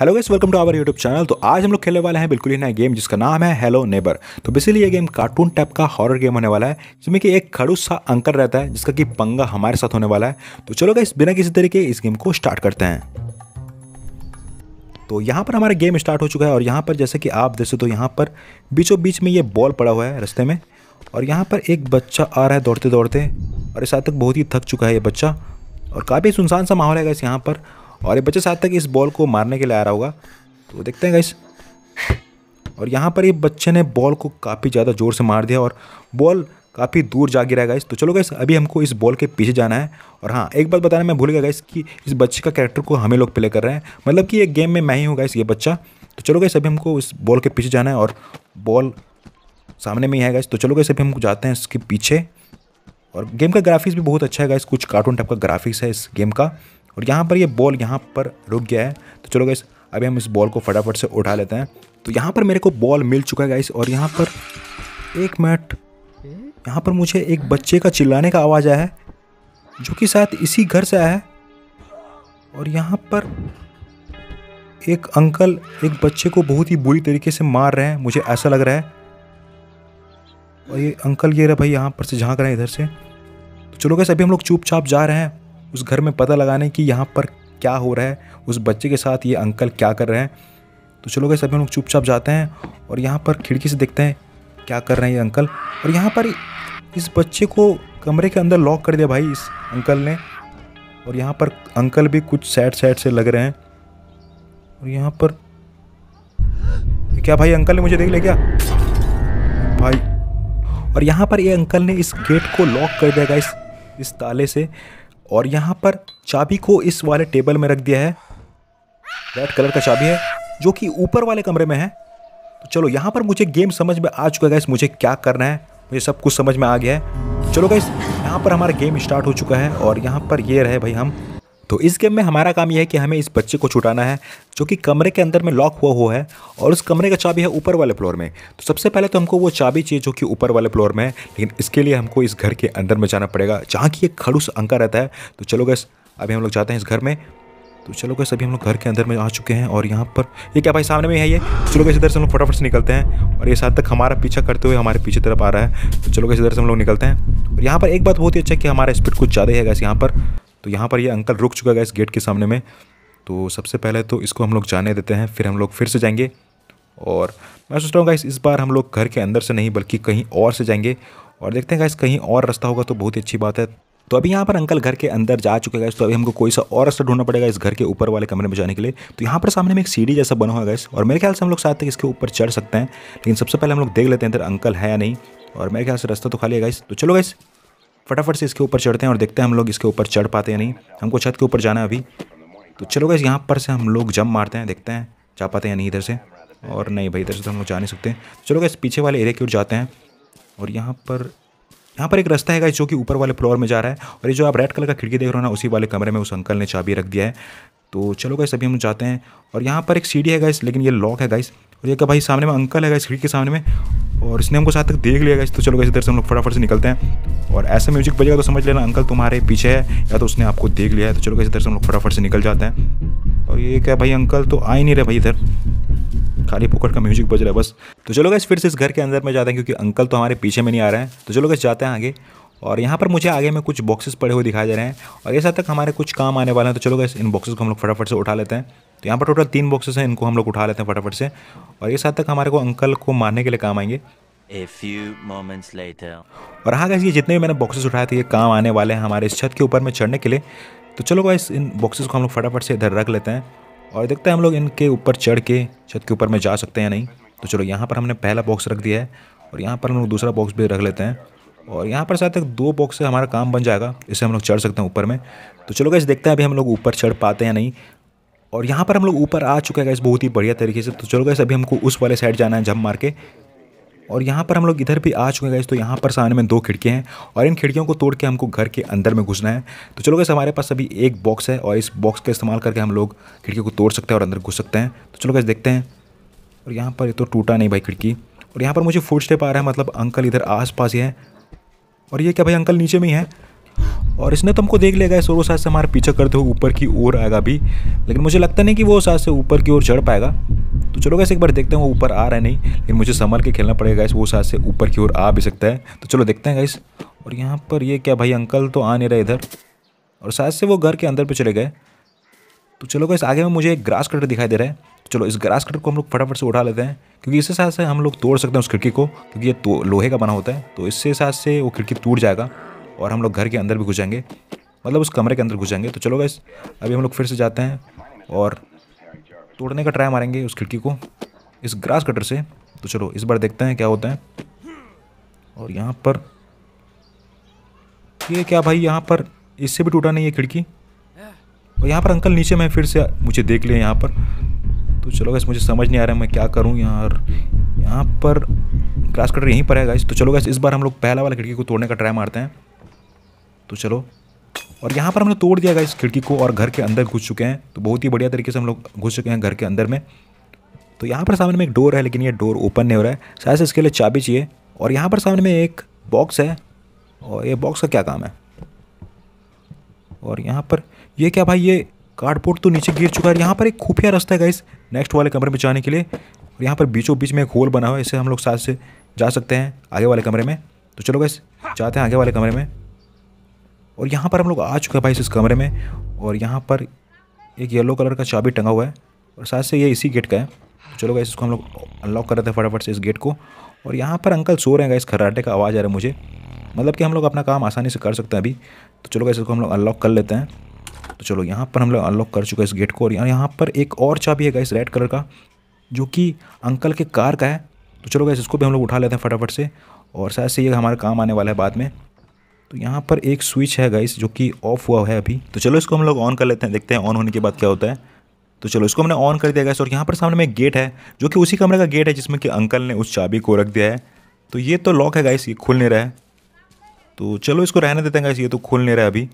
Hello guys welcome to our YouTube channel तो आज हम लोग खेलने वाले हैं बिल्कुल ही नया गेम जिसका नाम है हेलो नेबर तो बेसिकली ये गेम कार्टून टाइप का हॉरर गेम होने वाला है, जिसमें कि एक खड़ूस सा अंकल रहता है, जिसका कि पंगा हमारे साथ होने वाला है। तो चलो गाइस बिना किसी तरीके इस गेम को स्टार्ट करते हैं। तो यहाँ पर हमारा गेम स्टार्ट हो चुका है, और यहाँ पर जैसे कि आप देख सकते हो, यहाँ पर बीचों बीच में ये बॉल पड़ा हुआ है रास्ते में, और यहाँ पर एक बच्चा आ रहा है दौड़ते दौड़ते और इस हद तक बहुत ही थक चुका है ये बच्चा। और काफ़ी सुनसान सा माहौल है गाइस यहाँ पर। और ये बच्चे साथ तक इस बॉल को मारने के लिए आ रहा होगा। तो देखते हैं गाइस और यहाँ पर ये बच्चे ने बॉल को काफ़ी ज़्यादा ज़ोर से मार दिया और बॉल काफ़ी दूर जा गिरा गाइस तो चलो गाइस अभी हमको इस बॉल के पीछे जाना है। और हाँ एक बात बताना मैं भूल गया गाइस कि इस बच्चे का कैरेक्टर को हमें लोग प्ले कर रहे हैं। मतलब कि ये गेम में मैं ही हूँ गाइस ये बच्चा। तो चलो गाइस अभी हमको इस बॉल के पीछे जाना है और बॉल सामने में ही है गाइस तो चलो गाइस अभी हम जाते हैं इसके पीछे। और गेम का ग्राफिक्स भी बहुत अच्छा है गाइस कुछ कार्टून टाइप का ग्राफिक्स है इस गेम का। और यहाँ पर ये यह बॉल यहाँ पर रुक गया है। तो चलो गाइस अभी हम इस बॉल को फटाफट से उठा लेते हैं। तो यहाँ पर मेरे को बॉल मिल चुका है गाइस और यहाँ पर एक मिनट यहाँ पर मुझे एक बच्चे का चिल्लाने का आवाज़ आया है, जो कि शायद इसी घर से आया है। और यहाँ पर एक अंकल एक बच्चे को बहुत ही बुरी तरीके से मार रहे हैं, मुझे ऐसा लग रहा है। और ये अंकल ये रहा भाई यहाँ पर से झाँक रहे हैं इधर से। तो चलो गैस अभी हम लोग चुपचाप जा रहे हैं। उस घर में पता लगाने की यहाँ पर क्या हो रहा है, उस बच्चे के साथ ये अंकल क्या कर रहे हैं। तो चलो अभी हम लोग चुपचाप जाते हैं और यहाँ पर खिड़की से देखते हैं क्या कर रहे हैं ये अंकल। और यहाँ पर इस बच्चे को कमरे के अंदर लॉक कर दिया भाई इस अंकल ने। और यहाँ पर अंकल भी कुछ सैड सैड से लग रहे हैं। और यहाँ पर क्या भाई, अंकल ने मुझे देख लिया क्या? भाई, और यहाँ पर ये अंकल ने इस गेट को लॉक कर दिया इस इस ताले से। और यहाँ पर चाबी को इस वाले टेबल में रख दिया है। रेड कलर का चाबी है, जो कि ऊपर वाले कमरे में है। तो चलो, यहाँ पर मुझे गेम समझ में आ चुका है मुझे क्या करना है। मुझे सब कुछ समझ में आ गया है। चलो गाइस यहाँ पर हमारा गेम स्टार्ट हो चुका है और यहाँ पर ये रहे भाई हम तो इस गेम में हमारा काम यह है कि हमें इस बच्चे को छुटाना है, जो कि कमरे के अंदर में लॉक हुआ हुआ है और उस कमरे का चाबी है ऊपर वाले फ्लोर में। तो सबसे पहले तो हमको वो चाबी चाहिए जो कि ऊपर वाले फ्लोर में है, लेकिन इसके लिए हमको इस घर के अंदर में जाना पड़ेगा, जहाँ की एक खड़ूस अंका रहता है। तो चलो गैस अभी हम लोग जाते हैं इस घर में। तो चलो गैस अभी हम लोग घर के अंदर में आ चुके हैं और यहाँ पर, ये क्या भाई सामने में है ये? चलो गैस इधर से हम लोग फटाफट से निकलते हैं और ये साथ तक हमारा पीछा करते हुए हमारे पीछे तरफ़ आ रहा है। तो चलो गैस इधर से हम लोग निकलते हैं। और यहाँ पर एक बात बहुत ही अच्छा है कि हमारा स्पीड कुछ ज़्यादा है गैस यहाँ पर। तो यहाँ पर ये अंकल रुक चुका है इस गेट के सामने में। तो सबसे पहले तो इसको हम लोग जाने देते हैं, फिर हम लोग फिर से जाएँगे। और मैं सोच रहा हूँ गाइस इस बार हम लोग घर के अंदर से नहीं, बल्कि कहीं और से जाएँगे। और देखते हैं गाइस कहीं और रास्ता होगा तो बहुत ही अच्छी बात है। तो अभी यहाँ पर अंकल घर के अंदर जा चुके हैं तो अभी हमको कोई सा और रास्ता ढूंढना पड़ेगा इस घर के ऊपर वाले कमरे में जाने के लिए। तो यहाँ पर सामने में एक सीढ़ी जैसा बना हुआ है गैस और मेरे ख्याल से हम लोग साथ तक इसके ऊपर चढ़ सकते हैं। लेकिन सबसे पहले हम लोग देख लेते हैं अंदर अंकल है या नहीं। और मेरे ख्याल से रास्ता तो खाली है गाइस तो चलो गाइस फटाफट से इसके ऊपर चढ़ते हैं और देखते हैं हम लोग इसके ऊपर चढ़ पाते हैं नहीं। हमको छत के ऊपर जाना है अभी। तो चलो गैस यहाँ पर से हम लोग जम मारते हैं, देखते हैं जा पाते हैं नहीं इधर से। और नहीं भाई, इधर से तो हम लोग जा नहीं सकते। चलो गैस पीछे वाले एरिया की ओर जाते हैं। और यहाँ पर यहाँ पर एक रास्ता है जो कि ऊपर वाले फ्लोर में जा रहा है। और ये जो आप रेड कलर का खिड़की देख रहे हो ना, उसी वाले कमरे में उस अंकल ने चाबी रख दिया है। तो चलो गाइस अभी हम जाते हैं। और यहाँ पर एक सीढ़ी है गाइस लेकिन ये लॉक है गाइस और ये क्या भाई, सामने में अंकल है गाइस खिड़की के सामने में। और इसने हमको साथ तक देख लिया तो चलो इधर से हम लोग फटाफट से निकलते हैं। और ऐसा म्यूज़िक बजेगा तो समझ लेना, अंकल तुम्हारे पीछे है, या तो उसने आपको देख लिया है तो चलो इधर से हम लोग फटाफट से निकल जाते हैं। और ये क्या भाई, अंकल तो आ ही नहीं रहे, भाई, इधर। खाली पुकड़ का म्यूज़िक बज रहा है, बस। तो चलो गाइस फिर से इस घर के अंदर में जाते हैं, क्योंकि अंकल तो हमारे पीछे में नहीं आ रहे हैं। तो चलो गाइस जाते हैं आगे। और यहाँ पर मुझे आगे में कुछ बॉक्सेस पड़े हुए दिखाई दे रहे हैं। और ये साथ तक हमारे कुछ काम आने वाले हैं तो चलो गैस इन बॉक्सेस को हम लोग फटाफट से उठा लेते हैं। तो यहाँ पर टोटल तीन बॉक्सेस हैं इनको हम लोग उठा लेते हैं फटाफट से। और ये साथ तक हमारे को अंकल को मारने के लिए काम आएँगे। A few moments later. और हाँ गैस ये जितने भी मैंने बॉक्सेस उठाए थे ये काम आने वाले हैं हमारे इस छत के ऊपर में चढ़ने के लिए। तो चलो गैस इन बॉक्सेस को हम लोग फटाफट से इधर रख लेते हैं। और देखते हैं हम लोग इनके ऊपर चढ़ के छत के ऊपर में जा सकते हैं या नहीं। तो चलो यहाँ पर हमने पहला बॉक्स रख दिया है। और यहाँ पर हम लोग दूसरा बॉक्स भी रख लेते हैं। और यहाँ पर शायद तक दो बॉक्स से हमारा काम बन जाएगा इससे हम लोग चढ़ सकते हैं ऊपर में। तो चलो गैस देखते हैं अभी हम लोग ऊपर चढ़ पाते हैं नहीं। और यहाँ पर हम लोग ऊपर आ चुके हैं गैस बहुत ही बढ़िया तरीके से। तो चलो गैस अभी हमको उस वाले साइड जाना है जम मार के। और यहाँ पर हम लोग इधर भी आ चुके हैं तो यहाँ पर सामने में दो खिड़कियाँ हैं और इन खिड़कियों को तोड़ के हमको घर के अंदर में घुसना है। तो चलो गैस हमारे पास अभी एक बॉक्स है और इस बॉक्स का इस्तेमाल करके हम लोग खिड़कियों को तोड़ सकते हैं और अंदर घुस सकते हैं। तो चलो गैस देखते हैं। और यहाँ पर ये तो टूटा नहीं भाई खिड़की। और यहाँ पर मुझे फ़ूड स्टेप आ रहा है मतलब अंकल इधर आस पास ही है। और ये क्या भाई, अंकल नीचे में ही है? और इसने तो हमको देख लिया गया और वो शायद से हमारे पीछे करते हुए ऊपर की ओर आएगा अभी। लेकिन मुझे लगता नहीं कि वो शायद से ऊपर की ओर चढ़ पाएगा। तो चलो गैस एक बार देखते हैं वो ऊपर आ रहा है नहीं, लेकिन मुझे संभल के खेलना पड़ेगा गैस वो शायद से ऊपर की ओर आ भी सकता है। तो चलो देखते हैं गैस और यहाँ पर ये क्या भाई, अंकल तो आ नहीं रहे इधर। और शायद से वो घर के अंदर पर चले गए। तो चलो गैस आगे में मुझे एक ग्रास कटर दिखाई दे रहा है। तो चलो इस ग्रास कटर को हम लोग फटाफट से उठा लेते हैं, क्योंकि इससे साथ से हम लोग तोड़ सकते हैं उस खिड़की को, क्योंकि ये तो लोहे का बना होता है। तो इससे साथ से वो खिड़की टूट जाएगा। और हम लोग घर के अंदर भी घुस जाएँगे मतलब उस कमरे के अंदर घुस जाएँगे तो चलो गैस अभी हम लोग फिर से जाते हैं और तोड़ने का ट्राई मारेंगे उस खिड़की को, इस ग्रास कटर से। तो चलो, इस बार देखते हैं क्या होता है। और यहाँ पर, ये क्या भाई, यहाँ पर, इससे भी टूटा नहीं है खिड़की? और यहाँ पर अंकल नीचे, में फिर से मुझे देख लिया यहाँ पर। तो चलो गैस मुझे समझ नहीं आ रहा है मैं क्या करूँ यहाँ यहाँ पर ग्रास कटर यहीं पर है गैस तो चलो गैस इस बार हम लोग पहला वाला खिड़की को तोड़ने का ट्राई मारते हैं। तो चलो। और यहाँ पर हमने तोड़ दिया गया इस खिड़की को और घर के अंदर घुस चुके हैं। तो बहुत ही बढ़िया तरीके से हम लोग घुस चुके हैं घर के अंदर में। तो यहाँ पर सामने में एक डोर है, लेकिन ये डोर ओपन नहीं हो रहा है। शायद से इसके लिए चाबी चाहिए। और यहाँ पर सामने में एक बॉक्स है। और ये बॉक्स का क्या काम है? और यहाँ पर ये क्या भाई, ये कार्डबोर्ड तो नीचे गिर चुका है। यहाँ पर एक खुफिया रास्ता है गाइस नेक्स्ट वाले कमरे में जाने के लिए। और यहाँ पर बीचों बीच में एक होल बना हुआ है इससे हम लोग साथ से जा सकते हैं आगे वाले कमरे में। तो चलो गैस जाते हैं आगे वाले कमरे में। और यहाँ पर हम लोग आ चुके हैं भाई इस कमरे में और यहाँ पर एक येलो कलर का चाबी टंगा हुआ है और साथ से ये इसी गेट का है। चलो गैस इसको हम लोग अनलॉक कर रहे थे फटाफट से इस गेट को। और यहाँ पर अंकल सो रहे हैं इस खर्राटे का आवाज़ आ रहा है मुझे। मतलब कि हम लोग अपना काम आसानी से कर सकते हैं अभी। तो चलो गैस इसको हम लोग अनलॉक कर लेते हैं। तो चलो यहाँ पर हम लोग अनलॉक कर चुके हैं इस गेट को और यहाँ पर एक और चाबी है गैस रेड कलर का, जो कि अंकल के कार का है। तो चलो गैस इसको भी हम लोग उठा लेते हैं फटाफट से और शायद से ये हमारा काम आने वाला है बाद में। तो यहाँ पर एक स्विच है गाइस जो कि ऑफ़ हुआ है अभी। तो चलो इसको हम लोग ऑन कर लेते हैं, देखते हैं ऑन होने के बाद क्या होता है। तो चलो इसको हमने ऑन कर दिया गया और यहाँ पर सामने में एक गेट है, जो कि उसी कमरे का गेट है, जिसमें कि अंकल ने उस चाबी को रख दिया है। तो ये तो लॉक है गाइस ये खुल नहीं रहा है। तो चलो इसको रहने देते हैं गाइस ये तो खुल नहीं रहा है अभी।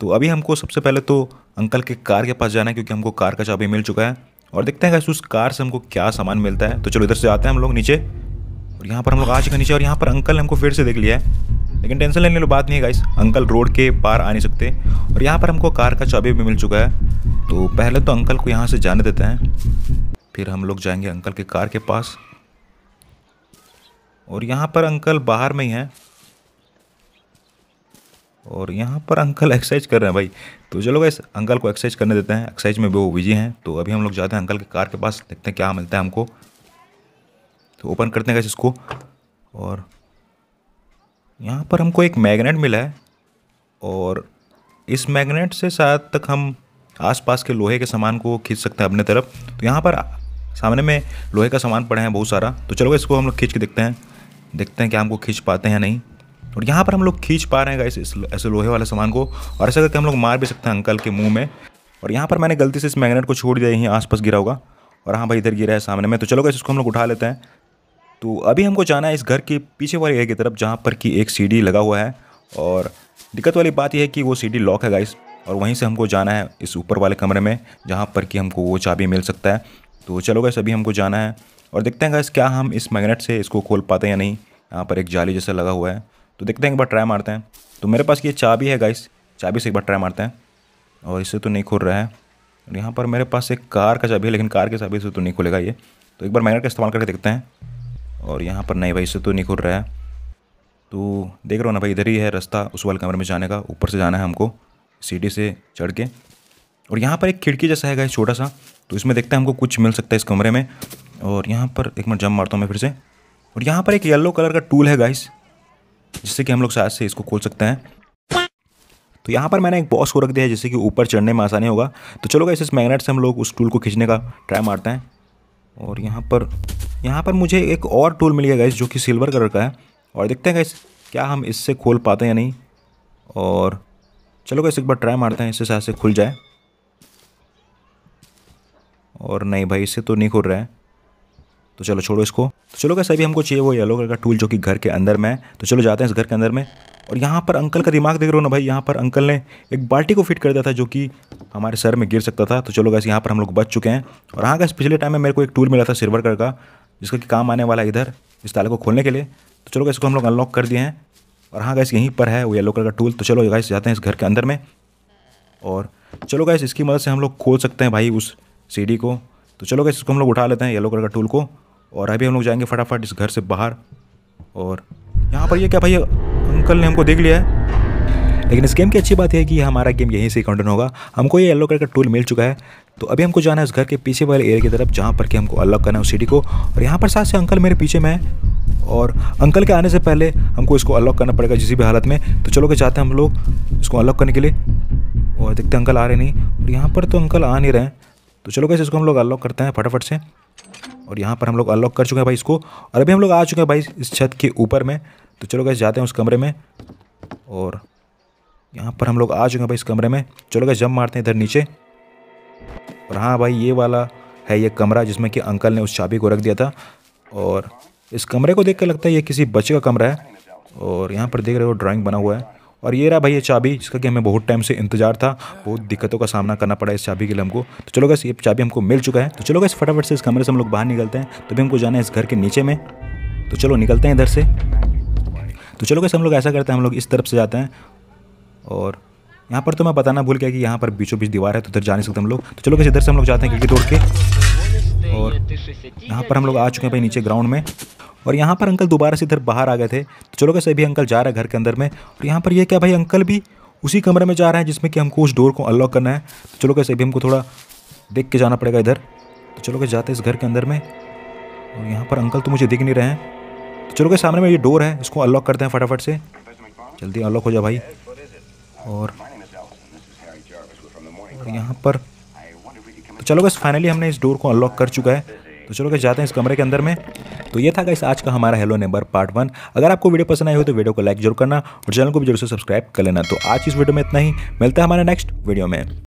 तो अभी हमको सबसे पहले तो अंकल के कार के पास जाना है, क्योंकि हमको कार का चाबी मिल चुका है। और देखते हैं गाइस उस कार से हमको क्या सामान मिलता है। तो चलो इधर से आते हैं हम लोग नीचे। और यहाँ पर हम लोग आ चुके नीचे, और यहाँ पर अंकल हमको फिर से देख लिया है। लेकिन टेंशन लेने वाली बात नहीं है गाइस अंकल रोड के पार आ नहीं सकते और यहाँ पर हमको कार का चाबी भी मिल चुका है। तो पहले तो अंकल को यहाँ से जाने देते हैं। फिर हम लोग जाएँगे अंकल के कार के पास। और यहाँ पर अंकल बाहर में ही हैं। और यहाँ पर अंकल एक्सरसाइज कर रहे हैं भाई। तो चलो गाइस अंकल को एक्सरसाइज करने देते हैं। एक्सरसाइज में वो बिज़ी हैं। तो अभी हम लोग जाते हैं अंकल के कार के पास। देखते हैं क्या मिलता है हमको। तो ओपन करते हैं गाइस इसको। और यहाँ पर हमको एक मैग्नेट मिला है और इस मैग्नेट से शायद तक हम आसपास के लोहे के सामान को खींच सकते हैं अपने तरफ़। तो यहाँ पर सामने में लोहे का सामान पड़ा है बहुत सारा। तो चलो इसको हम लोग खींच के देखते हैं। देखते हैं कि हमको खींच पाते हैं नहीं। और यहाँ पर हम लोग खींच पा रहे हैं इस ऐसे लोहे वाले सामान को। और ऐसा करके हम लोग मार भी सकते हैं अंकल के मुँह में। और यहाँ पर मैंने गलती से इस मैग्नेट को छोड़ दिया यहीं आसपास गिरा होगा। और हाँ भाई, इधर गिरा है सामने में। तो चलो गैस इसको हम लोग उठा लेते हैं। तो अभी हमको जाना है इस घर के पीछे वाले एरिया की तरफ़, जहाँ पर कि एक सीढ़ी लगा हुआ है। और दिक्कत वाली बात यह है कि वो सीढ़ी लॉक है गाइस और वहीं से हमको जाना है इस ऊपर वाले कमरे में, जहाँ पर कि हमको वो चाबी मिल सकता है। तो चलो गैस अभी हमको जाना है और देखते हैं गैस क्या हम इस मैग्नेट से इसको खोल पाते हैं या नहीं। यहाँ पर एक जाली जैसा लगा हुआ है। तो देखते हैं, एक बार ट्राई मारते हैं। तो मेरे पास ये चाबी है गाइस चाबी से एक बार ट्राई मारते हैं। और इससे तो नहीं खुल रहा है। और यहाँ पर मेरे पास एक कार का चाबी है, लेकिन कार के चाबी से तो नहीं खुलेगा ये। तो एक बार मैग्नेट का इस्तेमाल करके देखते हैं। और यहाँ पर नहीं भाई इससे तो नहीं खुल रहा है। तो देख रहा हो ना भाई, इधर ही है रास्ता, उस वाले कमरे में जाने का, ऊपर से जाना है हमको, सीढ़ी से चढ़ के। और यहाँ पर एक खिड़की जैसा है गाइस छोटा सा तो इसमें देखते हैं हमको कुछ मिल सकता है इस कमरे में। और यहाँ पर एक मिनट जम मारता हूँ मैं फिर से। और यहाँ पर एक येलो कलर का टूल है गाइस जिससे कि हम लोग शायद से इसको खोल सकते हैं। तो यहाँ पर मैंने एक बॉस को रख दिया है, जिससे कि ऊपर चढ़ने में आसानी होगा। तो चलो गाइस इस मैग्नेट से हम लोग उस टूल को खींचने का ट्राई मारते हैं। और यहाँ पर यहाँ पर मुझे एक और टूल मिल गया गाइस जो कि सिल्वर कलर का है। और देखते हैं गाइस क्या हम इससे खोल पाते हैं या नहीं। और चलो गाइस एक बार ट्राई मारते हैं, इससे शायद से खुल जाए। और नहीं भाई, इससे तो नहीं खुल रहा है। तो चलो, छोड़ो इसको। तो चलो कैसे अभी हमको चाहिए वो येलो कलर का टूल जो कि घर के अंदर में है। तो चलो, जाते हैं इस घर के अंदर में। और यहाँ पर अंकल का दिमाग देख रहे हो ना भाई, यहाँ पर अंकल ने एक बाल्टी को फिट कर दिया था जो कि हमारे सर में गिर सकता था। तो चलो गैस यहाँ पर हम लोग बच चुके हैं। और हाँ गैस पिछले टाइम में मेरे को एक टूल मिला था सिल्वर कलर का, जिसका कि काम आने वाला है इधर, इस ताले को खोलने के लिए। तो चलो गैस इसको हम लोग अनलॉक कर दिए हैं। और हाँ गैस यहीं पर है वो येलो कलर का टूल तो चलो गैस जाते हैं इस घर के अंदर में। और चलो गैस इसकी मदद से हम लोग खोल सकते हैं भाई उस सीढ़ी को। तो चलो गैस इसको हम लोग उठा लेते हैं येलो कलर का टूल को। और अभी हम लोग जाएँगे फटाफट इस घर से बाहर। और यहाँ पर ये क्या भाई, अंकल ने हमको देख लिया है। लेकिन इस गेम की अच्छी बात है कि हमारा गेम यहीं से कंटिन्यू होगा। हमको ये येलो कलर का टूल मिल चुका है। तो अभी हमको जाना है उस घर के पीछे वाले एरिया की तरफ़, जहाँ पर कि हमको अनलॉक करना है उस सीढ़ी को। और यहाँ पर साथ से अंकल मेरे पीछे में है। और अंकल के आने से पहले हमको इसको अनलॉक करना पड़ेगा किसी भी हालत में। तो चलो के चाहते हैं हम लोग इसको अनलॉक करने के लिए। और देखते अंकल आ रहे नहीं। और यहाँ पर तो अंकल आ नहीं रहे हैं। तो चलो कैसे इसको हम लोग अनलॉक करते हैं फटाफट से। और यहाँ पर हम लोग अनलॉक कर चुके हैं भाई इसको। और अभी हम लोग आ चुके हैं भाई इस छत के ऊपर में। तो चलो कैसे जाते हैं उस कमरे में। और यहाँ पर हम लोग आ चुके हैं भाई इस कमरे में। चलो गए जम मारते हैं इधर नीचे। और हाँ भाई, ये वाला है ये कमरा जिसमें कि अंकल ने उस चाबी को रख दिया था। और इस कमरे को देख कर लगता है ये किसी बच्चे का कमरा है। और यहाँ पर देख रहे हो ड्राइंग बना हुआ है। और ये रहा भाई ये चाबी, जिसका कि हमें बहुत टाइम से इंतज़ार था। बहुत दिक्कतों का सामना करना पड़ा इस चाबी के लिए हमको। तो चलो गैस ये चाबी हमको मिल चुका है। तो चलो गैस फटाफट से इस कमरे से हम लोग बाहर निकलते हैं। तभी हमको जाना है इस घर के नीचे में। तो चलो निकलते हैं इधर से। तो चलो गैस हम लोग ऐसा करते हैं, हम लोग इस तरफ़ से जाते हैं। और यहाँ पर तो मैं बताना भूल गया कि यहाँ पर बीचों बीच दीवार है तो उधर जा नहीं सकते हम लोग। तो चलो कैसे इधर से हम लोग जाते हैं खिड़की तोड़ के। और यहाँ पर हम लोग आ चुके हैं भाई नीचे ग्राउंड में। और यहाँ पर अंकल दोबारा से इधर बाहर आ गए थे। तो चलो कैसे अभी अंकल जा रहे हैं घर के अंदर में। और यहाँ पर ये क्या भाई अंकल भी उसी कमरे में जा रहे हैं जिसमें कि हमको उस डोर को अनलॉक करना है। तो चलो कैसे अभी हमको थोड़ा देख के जाना पड़ेगा इधर। तो चलो कैसे जाते हैं इस घर के अंदर में। और यहाँ पर अंकल तो मुझे दिख नहीं रहे हैं। तो चलो कैसे सामने में ये डोर है, इसको अनलॉक करते हैं फटाफट से। जल्दी अनलॉक हो जाए भाई। और और यहाँ पर तो चलो गैस फाइनली हमने इस डोर को अनलॉक कर चुका है। तो चलो गैस जाते हैं इस कमरे के अंदर में। तो ये था गैस आज का हमारा हेलो नेबर पार्ट वन अगर आपको वीडियो पसंद आई हो तो वीडियो को लाइक ज़रूर करना और चैनल को भी ज़रूर से सब्सक्राइब कर लेना। तो आज इस वीडियो में इतना ही। मिलता है हमारे नेक्स्ट वीडियो में।